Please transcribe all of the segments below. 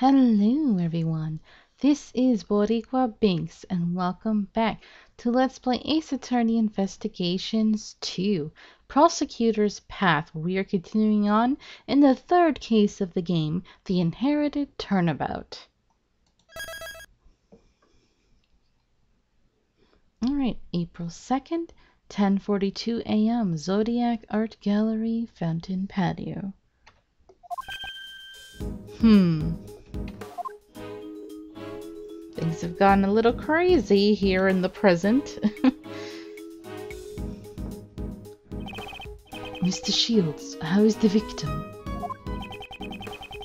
Hello everyone, this is Boricua Binks and welcome back to Let's Play Ace Attorney Investigations 2 Prosecutor's Path. We are continuing on in the third case of the game, The Inherited Turnabout. Alright, April 2nd, 10.42 a.m. Zodiac Art Gallery, Fountain Patio. Hmm. Things have gotten a little crazy here in the present. Mr. Shields, how is the victim?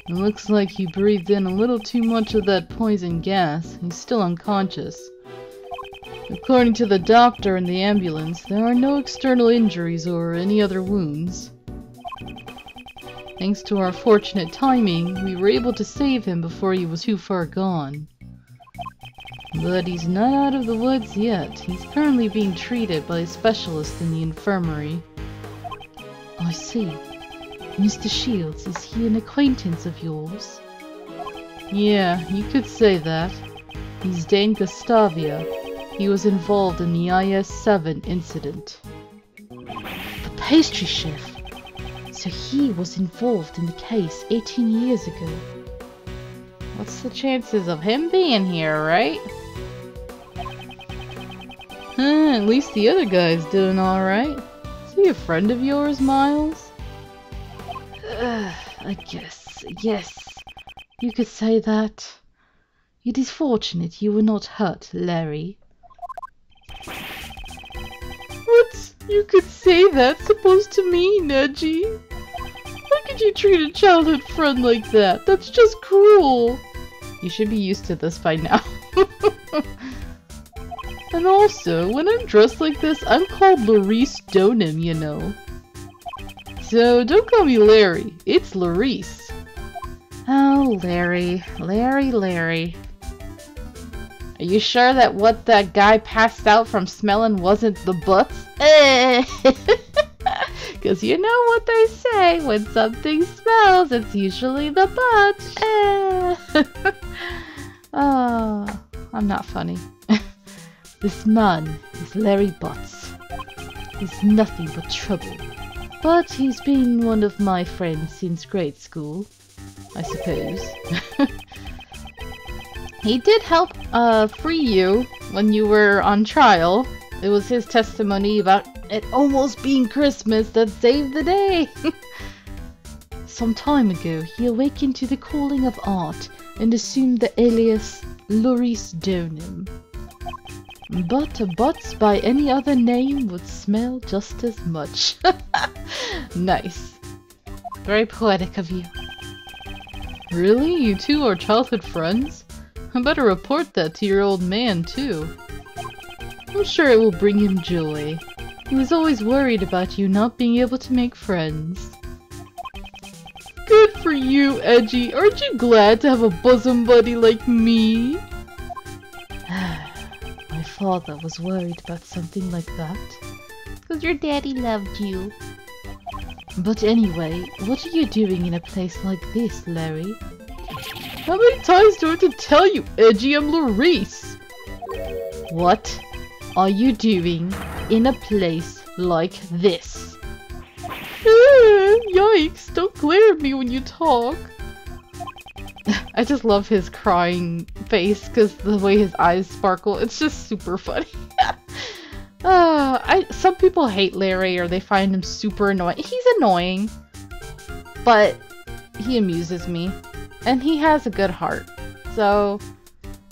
It looks like he breathed in a little too much of that poison gas. He's still unconscious. According to the doctor and the ambulance, there are no external injuries or any other wounds. Thanks to our fortunate timing, we were able to save him before he was too far gone. But he's not out of the woods yet. He's currently being treated by a specialist in the infirmary. I see. Mr. Shields, is he an acquaintance of yours? Yeah, you could say that. He's Dane Gustavia. He was involved in the IS-7 incident. The pastry chef! So he was involved in the case 18 years ago. What's the chances of him being here, right? At least the other guy's doing alright. Is he a friend of yours, Miles? Uh, I guess, yes. You could say that. It is fortunate you were not hurt, Larry. What? you could say that supposed to mean, Edgy? How could you treat a childhood friend like that? That's just cruel. You should be used to this by now. and also, when I'm dressed like this, I'm called Laurice Deauxnim, you know. So don't call me Larry, it's Laurice. Oh, Larry, Larry, Larry. Are you sure that what that guy passed out from smelling wasn't the Butz? Because you know what they say, when something smells, it's usually the Butz. Eh. oh, I'm not funny. this man is Larry Butz. He's nothing but trouble. But he's been one of my friends since grade school, I suppose. he did help uh, free you when you were on trial. It was his testimony about it almost being Christmas that saved the day. Some time ago, he awakened to the calling of art and assumed the alias Laurice Deauxnim. But a Butz by any other name would smell just as much. nice. Very poetic of you. Really? You two are childhood friends? I better report that to your old man, too. I'm sure it will bring him joy. He was always worried about you not being able to make friends. Good for you, Edgy! Aren't you glad to have a bosom buddy like me? Father was worried about something like that. Cause your daddy loved you. But anyway, what are you doing in a place like this, Larry? How many times do I have to tell you, Edgy, I'm Laurice? What are you doing in a place like this? Yikes, don't glare at me when you talk. I just love his crying face because the way his eyes sparkle, it's just super funny. uh, I Some people hate Larry or they find him super annoying. He's annoying, but he amuses me. And he has a good heart. So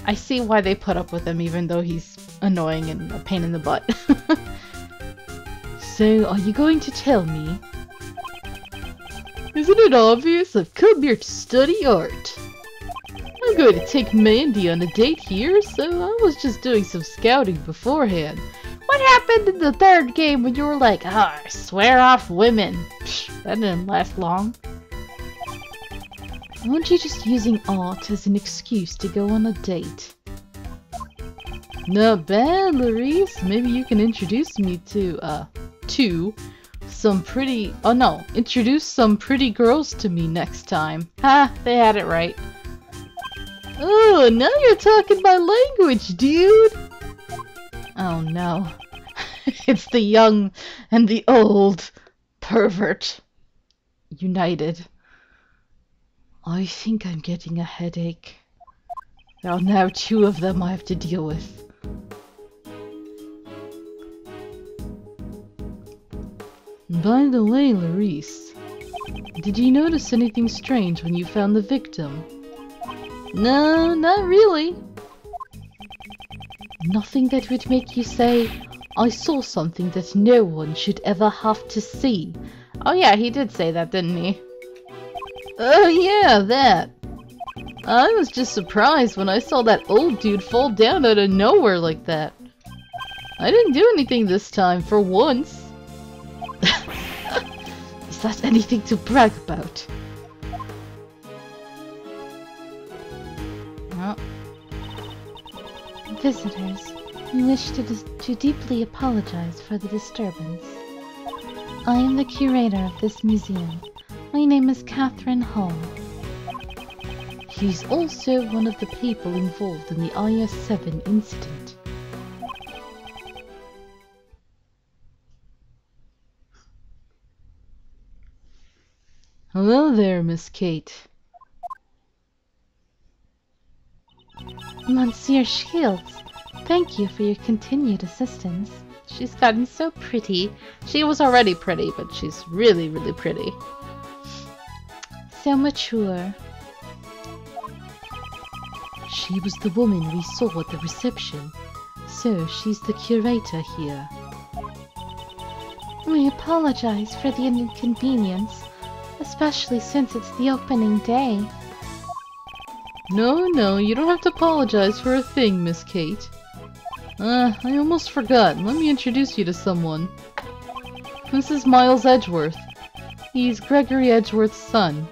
I see why they put up with him even though he's annoying and a pain in the butt. so are you going to tell me? Isn't it obvious? I've come here to study art. I'm going to take Mandy on a date here, so I was just doing some scouting beforehand. What happened in the third game when you were like, oh, swear off women? Psh, that didn't last long. Aren't you just using art as an excuse to go on a date? Not bad, Laurice. Maybe you can introduce me to, uh, to some pretty- oh no, introduce some pretty girls to me next time. Ha, they had it right. Oh, now you're talking my language, dude! Oh no. it's the young and the old pervert united. I think I'm getting a headache. There are now two of them I have to deal with. By the way, Laurice, did you notice anything strange when you found the victim? No, not really. Nothing that would make you say, I saw something that no one should ever have to see. Oh yeah, he did say that, didn't he? Oh yeah, that. I was just surprised when I saw that old dude fall down out of nowhere like that. I didn't do anything this time, for once. Is that anything to brag about? Visitors, we wish to, to deeply apologize for the disturbance. I am the curator of this museum. My name is Catherine Hall. He's also one of the people involved in the IS-7 incident. Hello there, Miss Kate. Monsieur Shields, thank you for your continued assistance. She's gotten so pretty. She was already pretty, but she's really, really pretty. So mature. She was the woman we saw at the reception, so she's the curator here. We apologize for the inconvenience, especially since it's the opening day. No, no, you don't have to apologize for a thing, Miss Kate. Uh, I almost forgot. Let me introduce you to someone. This is Miles Edgeworth. He's Gregory Edgeworth's son.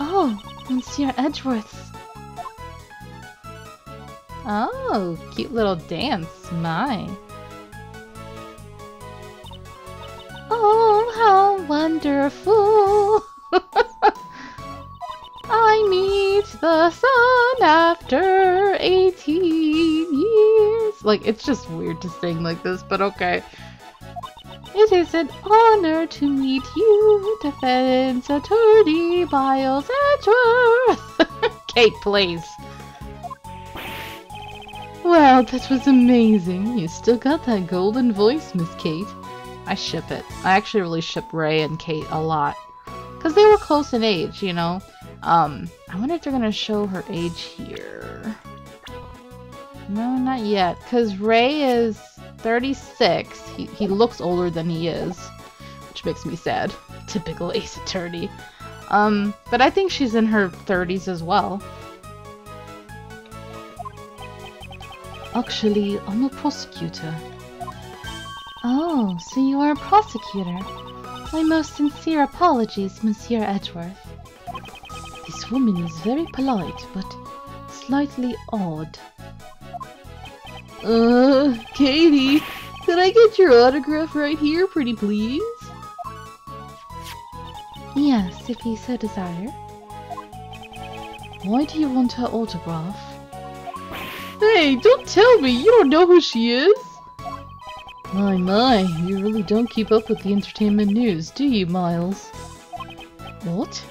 Oh, Monsieur Edgeworth. Oh, cute little dance. My. Oh, how wonderful! The son after 18 years. Like, it's just weird to sing like this, but okay. It is an honor to meet you, defense attorney Miles Edgeworth. Kate, please. Wow, that was amazing. You still got that golden voice, Miss Kate. I ship it. I actually really ship Ray and Kate a lot. Because they were close in age, you know? Um, I wonder if they're to show her age here. No, not yet. Because Ray is 36. He, he looks older than he is. Which makes me sad. Typical Ace Attorney. Um, but I think she's in her 30s as well. Actually, I'm a prosecutor. Oh, so you are a prosecutor. My most sincere apologies, Monsieur Edgeworth. This woman is very polite, but slightly odd. Uh, Katie, can I get your autograph right here, pretty please? Yes, if you so desire. Why do you want her autograph? Hey, don't tell me! You don't know who she is! My, my, you really don't keep up with the entertainment news, do you, Miles? What?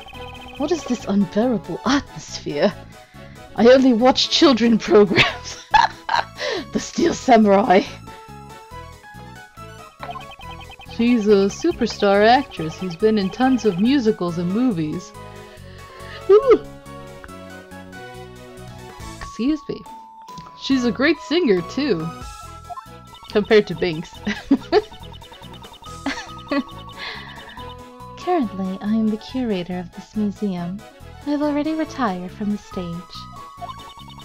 What is this unbearable atmosphere? I only watch children programs. the Steel Samurai. She's a superstar actress who's been in tons of musicals and movies. Ooh. Excuse me. She's a great singer, too. Compared to Binks. Currently, I am the curator of this museum. I have already retired from the stage.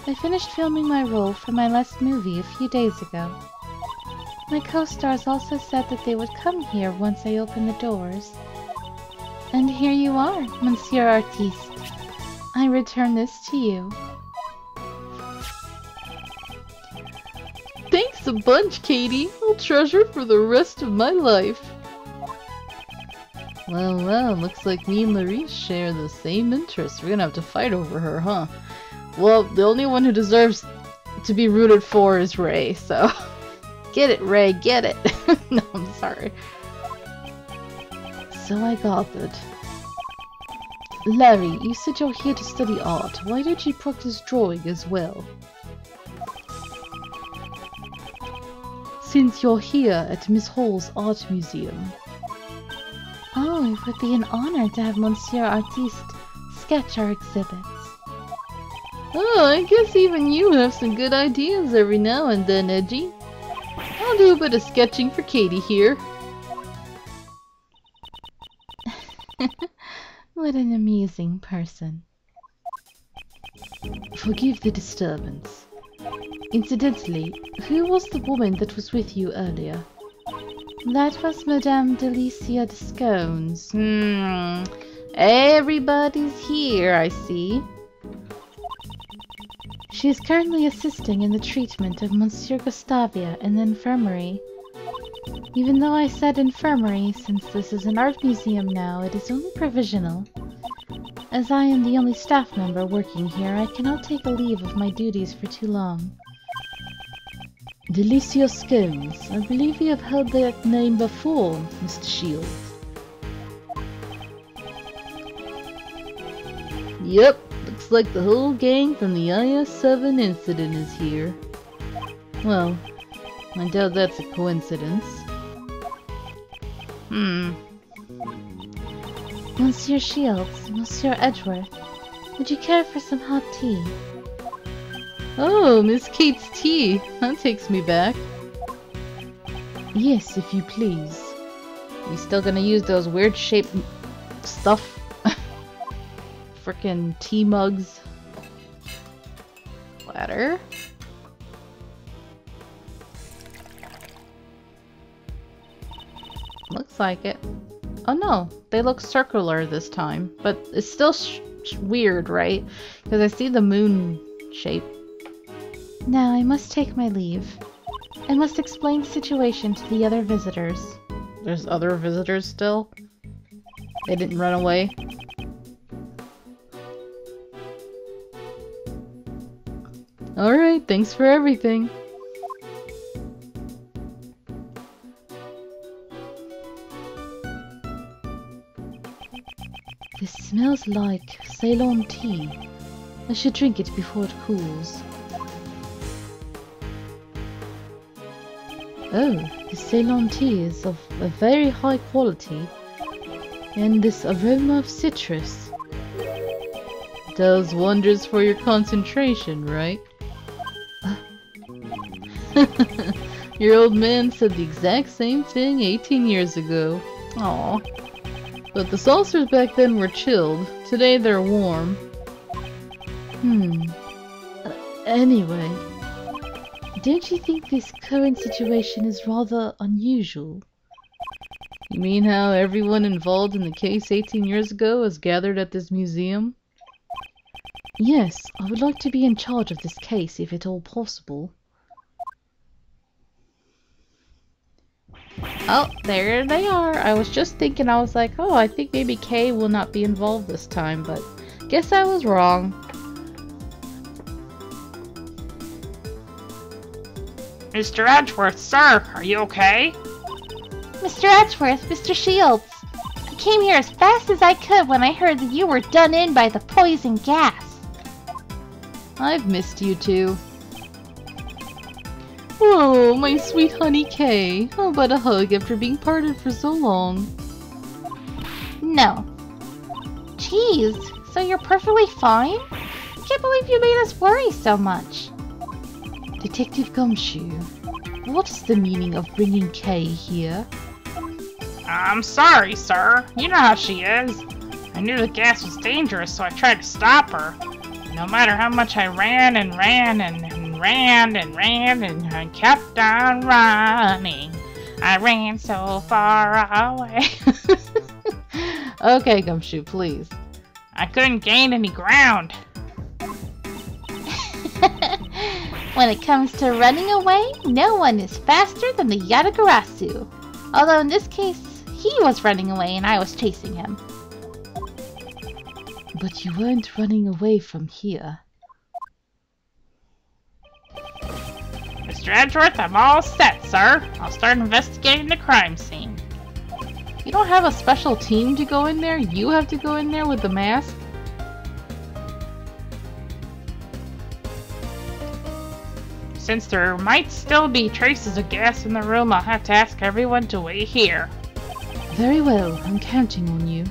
I finished filming my role for my last movie a few days ago. My co-stars also said that they would come here once I open the doors. And here you are, Monsieur Artiste. I return this to you. Thanks a bunch, Katie. I'll treasure for the rest of my life. Well, well, looks like me and Laurice share the same interests. We're gonna have to fight over her, huh? Well, the only one who deserves to be rooted for is Ray, so... get it, Ray, get it! no, I'm sorry. So I gathered. Larry, you said you're here to study art. Why don't you practice drawing as well? Since you're here at Miss Hall's Art Museum. Oh, it would be an honor to have Monsieur Artiste sketch our exhibits. Oh, I guess even you have some good ideas every now and then, Edgy. I'll do a bit of sketching for Katie here. what an amusing person. Forgive the disturbance. Incidentally, who was the woman that was with you earlier? That was Madame Delicia de Scones. Hmm. Everybody's here, I see. She is currently assisting in the treatment of Monsieur Gustavia in the infirmary. Even though I said infirmary, since this is an art museum now, it is only provisional. As I am the only staff member working here, I cannot take a leave of my duties for too long. Delicia Scones. I believe you have heard that name before, Mr. Shields. Yep, looks like the whole gang from the IS-7 incident is here. Well, I doubt that's a coincidence. Hmm. Monsieur Shields, Monsieur Edgeworth, would you care for some hot tea? Oh, Miss Kate's tea. That takes me back. Yes, if you please. You still gonna use those weird shaped stuff? Frickin' tea mugs. Ladder. Looks like it. Oh no, they look circular this time, but it's still weird, right? Because I see the moon shape. Now I must take my leave. I must explain the situation to the other visitors. There's other visitors still? They didn't run away? Alright, thanks for everything. This smells like Ceylon tea. I should drink it before it cools. Oh, the Ceylon tea is of a very high quality, and this aroma of citrus. Does wonders for your concentration, right? your old man said the exact same thing 18 years ago. Aw. But the saucers back then were chilled. Today they're warm. Hmm. Uh, anyway, don't you think this current situation is rather unusual? You mean how everyone involved in the case 18 years ago is gathered at this museum? Yes, I would like to be in charge of this case if at all possible. Oh, there they are. I was just thinking, I was like, oh, I think maybe Kay will not be involved this time, but guess I was wrong. Mr. Edgeworth, sir, are you okay? Mr. Edgeworth, Mr. Shields. I came here as fast as I could when I heard that you were done in by the poison gas. I've missed you too. Oh, my sweet honey Kay. Oh, How about a hug after being parted for so long? No. Jeez, so you're perfectly fine? I can't believe you made us worry so much. Detective Gumshoe, what is the meaning of bringing Kay here? I'm sorry, sir. You know how she is. I knew the gas was dangerous, so I tried to stop her. No matter how much I ran and ran and, and ran and ran and I kept on running, I ran so far away. okay, Gumshoe, please. I couldn't gain any ground. When it comes to running away, no one is faster than the Yatagarasu. Although in this case, he was running away and I was chasing him. But you weren't running away from here. Mr. Edgeworth, I'm all set, sir. I'll start investigating the crime scene. You don't have a special team to go in there? You have to go in there with the mask? Since there might still be traces of gas in the room, I'll have to ask everyone to wait here. Very well, I'm counting on you.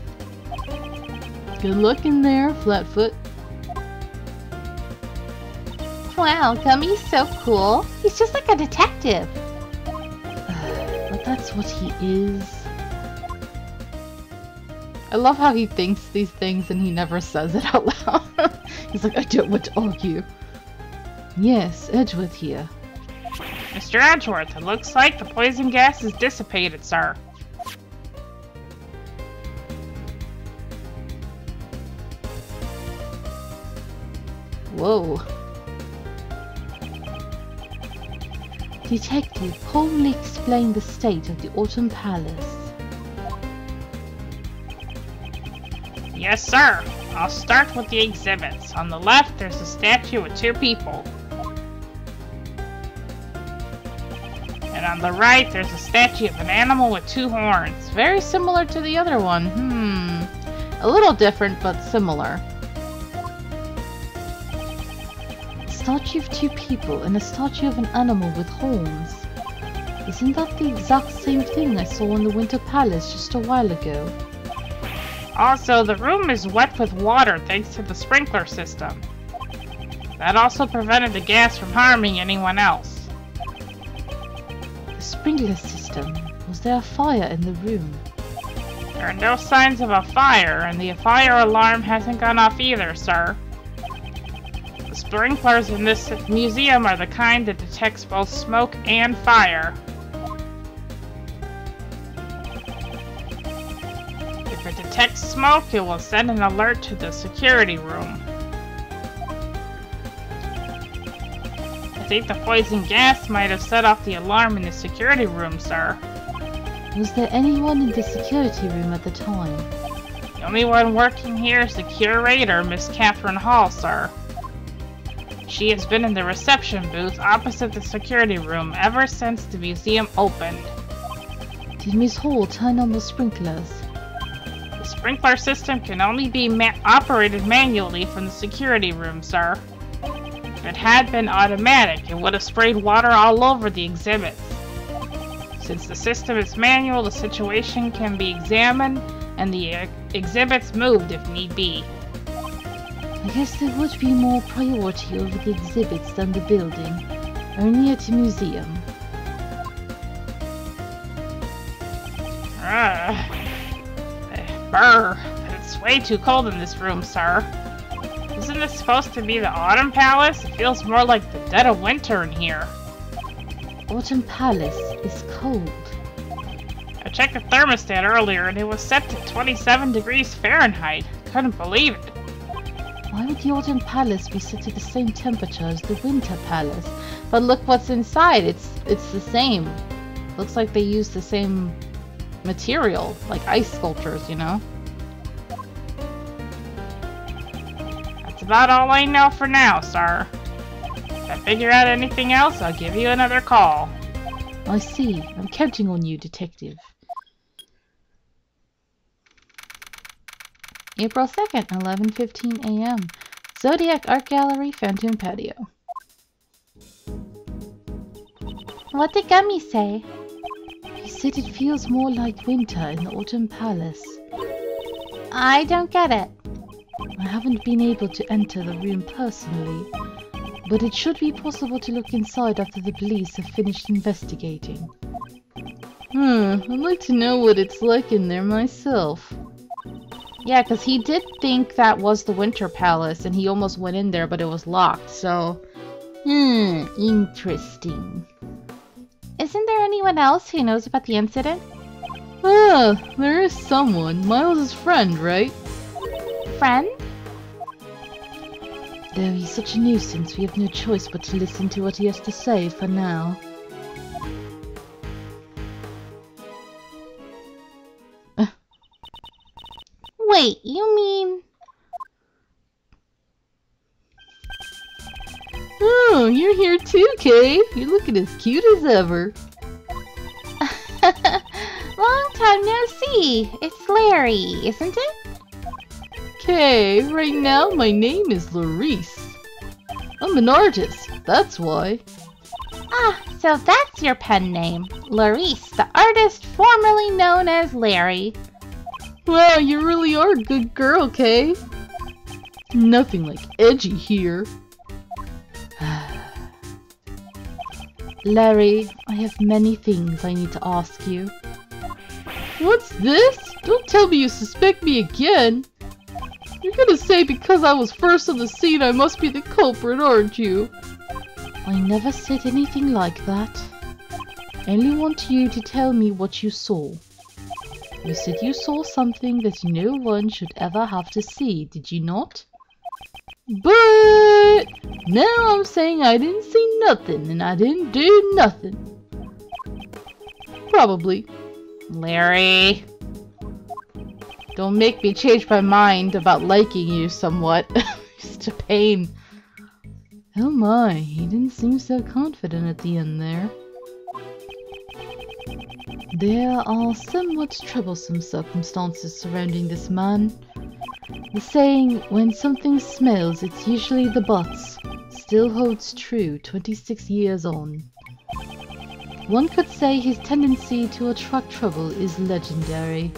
Good luck in there, Flatfoot. Wow, Gummy's so cool. He's just like a detective. but that's what he is. I love how he thinks these things and he never says it out loud. He's like, I don't want to argue. Yes, Edgeworth here. Mr. Edgeworth, it looks like the poison gas is dissipated, sir. Whoa. Detective, calmly explain the state of the Autumn Palace. Yes, sir. I'll start with the exhibits. On the left, there's a statue with two people. On the right, there's a statue of an animal with two horns. Very similar to the other one. Hmm. A little different, but similar. A statue of two people and a statue of an animal with horns. Isn't that the exact same thing I saw in the Winter Palace just a while ago? Also, the room is wet with water thanks to the sprinkler system. That also prevented the gas from harming anyone else. Sprinkler system? Was there a fire in the room? There are no signs of a fire, and the fire alarm hasn't gone off either, sir. The sprinklers in this museum are the kind that detects both smoke and fire. If it detects smoke, it will send an alert to the security room. Think the poison gas might have set off the alarm in the security room, sir. Was there anyone in the security room at the time? The only one working here is the curator, Miss Catherine Hall, sir. She has been in the reception booth opposite the security room ever since the museum opened. Did Miss Hall turn on the sprinklers? The sprinkler system can only be ma operated manually from the security room, sir. If it had been automatic, it would have sprayed water all over the exhibits. Since the system is manual, the situation can be examined and the ex exhibits moved if need be. I guess there would be more priority over the exhibits than the building. Only at a museum. Ah. Ugh. Brr, it's way too cold in this room, sir. Isn't this supposed to be the Autumn Palace? It feels more like the dead of winter in here. Autumn Palace is cold. I checked the thermostat earlier and it was set to 27 degrees Fahrenheit. Couldn't believe it. Why would the Autumn Palace be set to the same temperature as the Winter Palace? But look what's inside. It's it's the same. Looks like they use the same material, like ice sculptures, you know? About all I know for now, sir. If I figure out anything else, I'll give you another call. I see. I'm counting on you, Detective. April 2nd, 11.15 a.m. Zodiac Art Gallery, Fountain Patio. What did Gummy say? He said it feels more like winter in the Autumn Palace. I don't get it. I haven't been able to enter the room personally, but it should be possible to look inside after the police have finished investigating. Hmm, I'd like to know what it's like in there myself. Yeah, because he did think that was the Winter Palace, and he almost went in there, but it was locked, so... Hmm, interesting. Isn't there anyone else who knows about the incident? Ah, there is someone. Miles' friend, right? Friend? Though he's such a nuisance, we have no choice but to listen to what he has to say for now. Wait, you mean... Oh, you're here too, Kay. You're looking as cute as ever. Long time no see. It's Larry, isn't it? Kay, right now my name is Laurice. I'm an artist, that's why. Ah, so that's your pen name. Laurice, the artist formerly known as Larry. Wow, you really are a good girl, Kay. Nothing like edgy here. Larry, I have many things I need to ask you. What's this? Don't tell me you suspect me again. You're gonna say because I was first on the scene I must be the culprit, aren't you? I never said anything like that. I only want you to tell me what you saw. You said you saw something that no one should ever have to see, did you not? But now I'm saying I didn't see nothing and I didn't do nothing. Probably. Larry. Don't make me change my mind about liking you somewhat. Just a pain. Oh my, he didn't seem so confident at the end there. There are somewhat troublesome circumstances surrounding this man. The saying, when something smells, it's usually the Butz, still holds true 26 years on. One could say his tendency to attract trouble is legendary.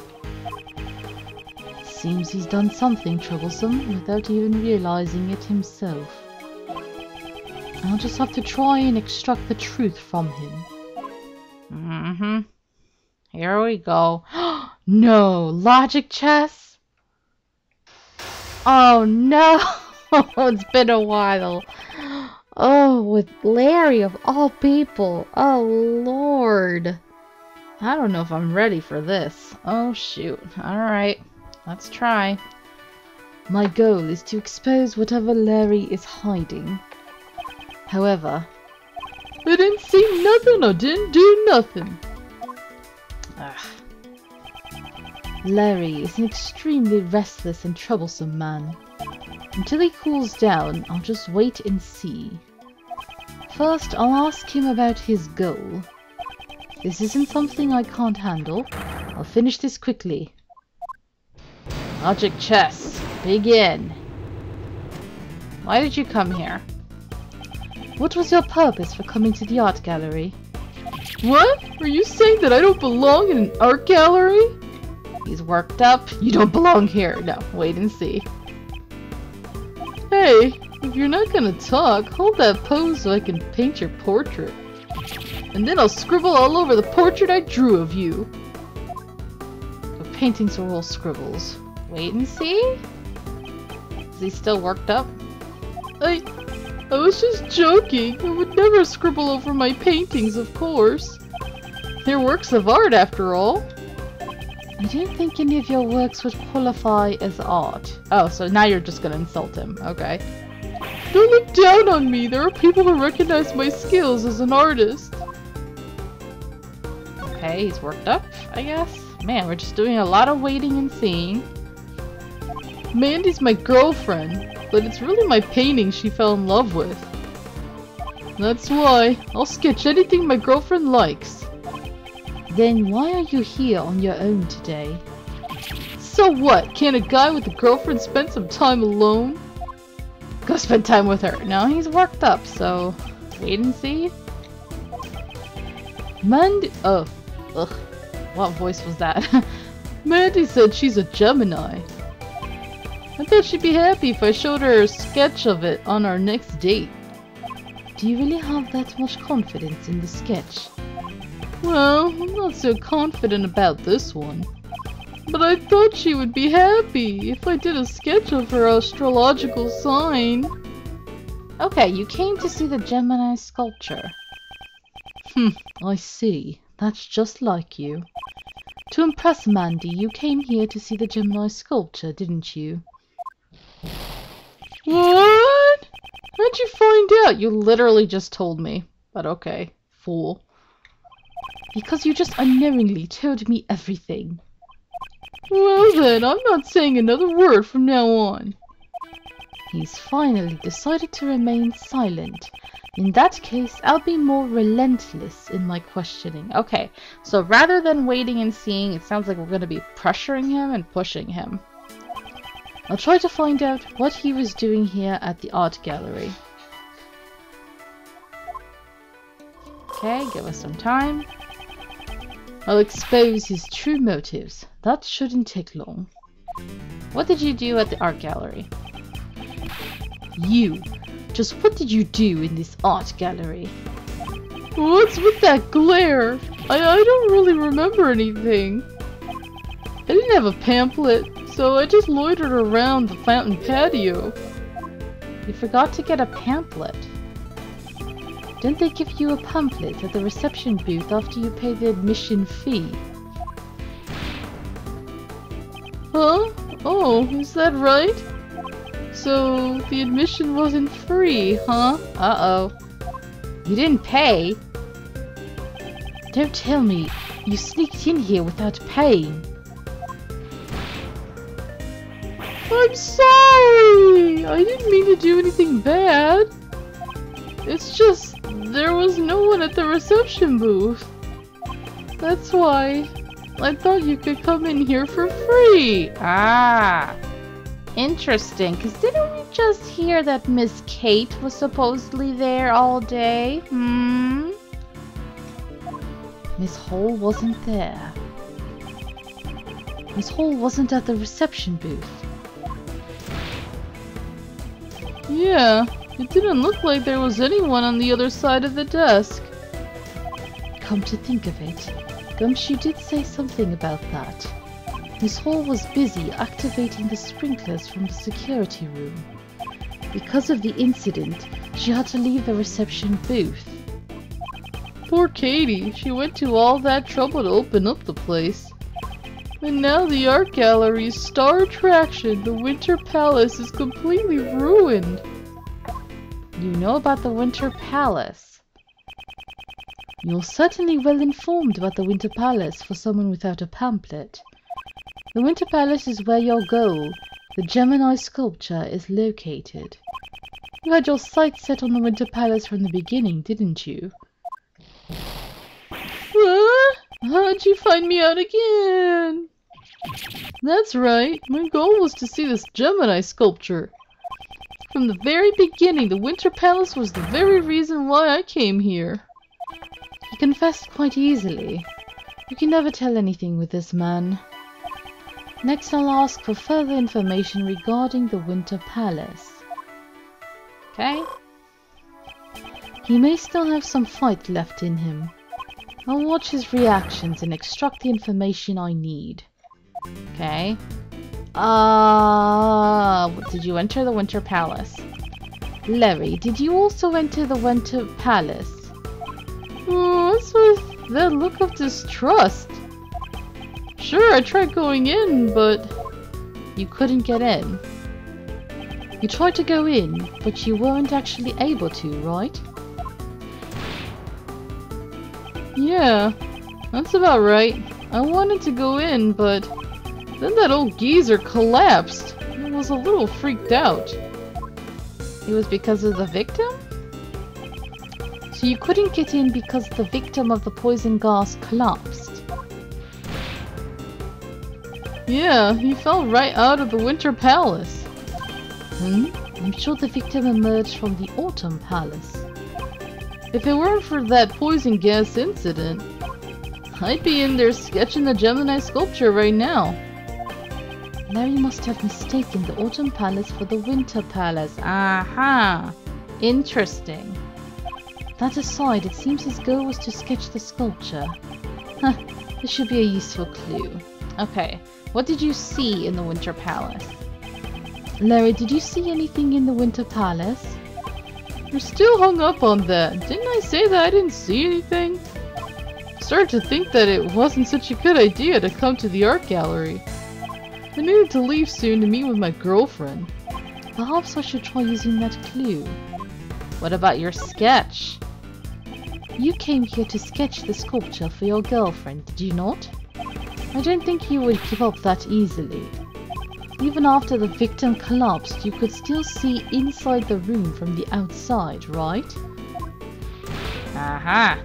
Seems he's done something troublesome without even realizing it himself. I'll just have to try and extract the truth from him. Mm-hmm. Here we go. no! Logic chess? Oh no! it's been a while. Oh, with Larry of all people. Oh lord. I don't know if I'm ready for this. Oh shoot. Alright. Let's try. My goal is to expose whatever Larry is hiding. However, I didn't see nothing, I didn't do nothing. Ugh. Larry is an extremely restless and troublesome man. Until he cools down, I'll just wait and see. First, I'll ask him about his goal. This isn't something I can't handle. I'll finish this quickly. Logic chess, begin. Why did you come here? What was your purpose for coming to the art gallery? What? Are you saying that I don't belong in an art gallery? He's worked up. You don't belong here. No, wait and see. Hey, if you're not gonna talk, hold that pose so I can paint your portrait. And then I'll scribble all over the portrait I drew of you. The paintings are all scribbles. Wait and see? Is he still worked up? I... I was just joking. I would never scribble over my paintings, of course. They're works of art, after all. I don't think any of your works would qualify as art. Oh, so now you're just gonna insult him. Okay. Don't look down on me. There are people who recognize my skills as an artist. Okay, he's worked up, I guess. Man, we're just doing a lot of waiting and seeing. Mandy's my girlfriend, but it's really my painting she fell in love with. That's why I'll sketch anything my girlfriend likes. Then why are you here on your own today? So what? Can't a guy with a girlfriend spend some time alone? Go spend time with her. Now he's worked up, so wait and see. Mandy- oh, ugh. What voice was that? Mandy said she's a Gemini. I thought she'd be happy if I showed her a sketch of it on our next date. Do you really have that much confidence in the sketch? Well, I'm not so confident about this one. But I thought she would be happy if I did a sketch of her astrological sign. Okay, you came to see the Gemini sculpture. Hmm, I see. That's just like you. To impress Mandy, you came here to see the Gemini sculpture, didn't you? What? How'd you find out? You literally just told me. But okay, fool. Because you just unknowingly told me everything. Well then, I'm not saying another word from now on. He's finally decided to remain silent, In that case, I'll be more relentless in my questioning. Okay, so rather than waiting and seeing, it sounds like we're going to be pressuring him and pushing him. I'll try to find out what he was doing here at the art gallery. Okay, give us some time. I'll expose his true motives. That shouldn't take long. What did you do at the art gallery? You just what did you do in this art gallery? What's with that glare? I, I don't really remember anything. I didn't have a pamphlet, so I just loitered around the fountain patio. You forgot to get a pamphlet. Didn't they give you a pamphlet at the reception booth after you pay the admission fee? Huh? Oh, is that right? So the admission wasn't free, huh? Uh-oh. You didn't pay? Don't tell me you sneaked in here without paying. I'm sorry! I didn't mean to do anything bad. It's just there was no one at the reception booth. That's why I thought you could come in here for free. Ah. Interesting, because didn't we just hear that Miss Kate was supposedly there all day? Hmm? Miss Hall wasn't there. Miss Hall wasn't at the reception booth. Yeah, it didn't look like there was anyone on the other side of the desk. Come to think of it, Gumshoe did say something about that. Miss Hall was busy activating the sprinklers from the security room. Because of the incident, she had to leave the reception booth. Poor Katie, she went to all that trouble to open up the place. And now the art gallery's star attraction, the Winter Palace, is completely ruined. You know about the Winter Palace. You're certainly well informed about the Winter Palace for someone without a pamphlet. The Winter Palace is where your goal, the Gemini sculpture, is located. You had your sights set on the Winter Palace from the beginning, didn't you? How'd you find me out again? That's right, my goal was to see this Gemini sculpture. From the very beginning, the Winter Palace was the very reason why I came here. He confessed quite easily. You can never tell anything with this man. Next I'll ask for further information regarding the Winter Palace. Okay. He may still have some fight left in him. I'll watch his reactions and extract the information I need. Okay. Uh, did you enter the Winter Palace? Larry, did you also enter the Winter Palace? Oh, what's with the look of distrust? Sure, I tried going in, but you couldn't get in. You tried to go in, but you weren't actually able to, right? Yeah, that's about right. I wanted to go in, but then that old geezer collapsed. I was a little freaked out. It was because of the victim? So you couldn't get in because the victim of the poison gas collapsed? Yeah, he fell right out of the Winter Palace. Hmm? I'm sure the victim emerged from the Autumn Palace. If it weren't for that poison gas incident, I'd be in there sketching the Gemini sculpture right now. Larry must have mistaken the Autumn Palace for the Winter Palace. Aha! Interesting. That aside, it seems his goal was to sketch the sculpture. Huh, this should be a useful clue. Okay, what did you see in the Winter Palace? Larry, did you see anything in the Winter Palace? You're still hung up on that. Didn't I say that I didn't see anything? Started to think that it wasn't such a good idea to come to the art gallery. I needed to leave soon to meet with my girlfriend. Perhaps I should try using that clue. What about your sketch? You came here to sketch the sculpture for your girlfriend, did you not? I don't think you would give up that easily. Even after the victim collapsed, you could still see inside the room from the outside, right? Uh-huh.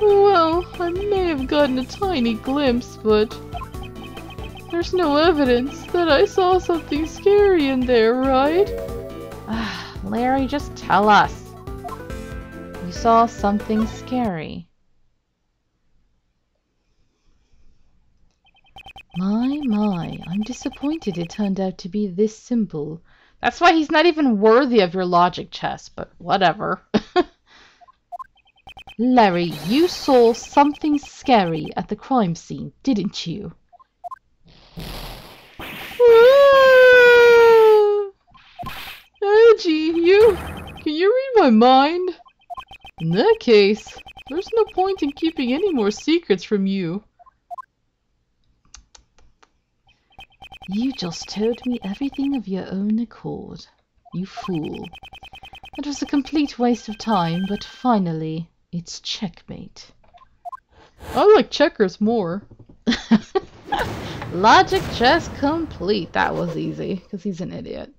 Well, I may have gotten a tiny glimpse, but there's no evidence that I saw something scary in there, right? Larry, just tell us. You saw something scary. My, my, I'm disappointed it turned out to be this simple. That's why he's not even worthy of your logic chess, but whatever. Larry, you saw something scary at the crime scene, didn't you? Edgy, you... Can you read my mind? In that case, there's no point in keeping any more secrets from you. You just told me everything of your own accord. You fool. It was a complete waste of time, but finally, it's checkmate. I like checkers more. Logic chess complete. That was easy, because he's an idiot.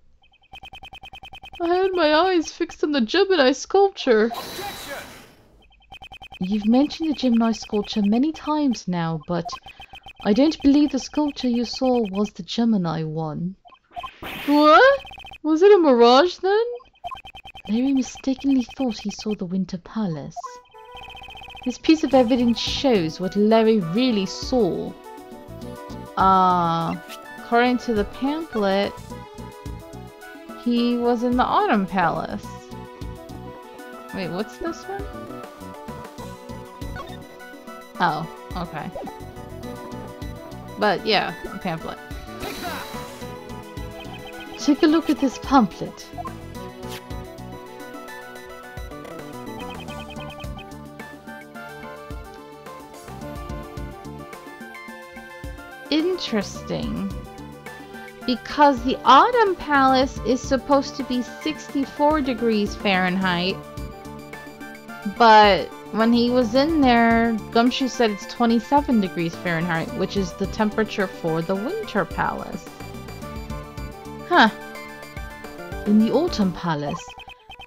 I had my eyes fixed on the Gemini sculpture. You've mentioned the Gemini sculpture many times now, but I don't believe the sculpture you saw was the Gemini one. What? Was it a mirage then? Larry mistakenly thought he saw the Winter Palace. This piece of evidence shows what Larry really saw. Uh, according to the pamphlet, he was in the Autumn Palace. Wait, what's this one? Oh, okay. But yeah, the pamphlet. Take a look at this pamphlet. Interesting. Because the Autumn Palace is supposed to be 64 degrees Fahrenheit. But when he was in there, Gumshoe said it's 27 degrees Fahrenheit, which is the temperature for the Winter Palace. Huh. In the Autumn Palace,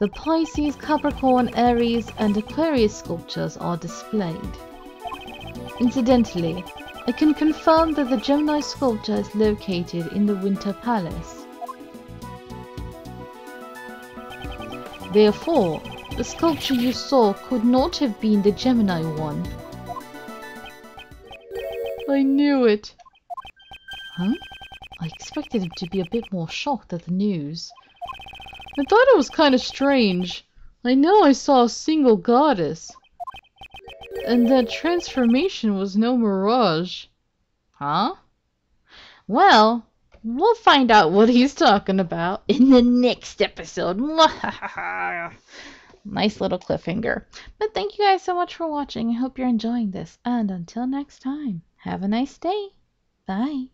the Pisces, Capricorn, Aries, and Aquarius sculptures are displayed. Incidentally, I can confirm that the Gemini sculpture is located in the Winter Palace. Therefore, the sculpture you saw could not have been the Gemini one. I knew it. Huh? I expected him to be a bit more shocked at the news. I thought it was kind of strange. I know I saw a single goddess. And that transformation was no mirage. Huh? Well, we'll find out what he's talking about in the next episode. nice little cliffhanger. But thank you guys so much for watching. I hope you're enjoying this. And until next time, have a nice day. Bye.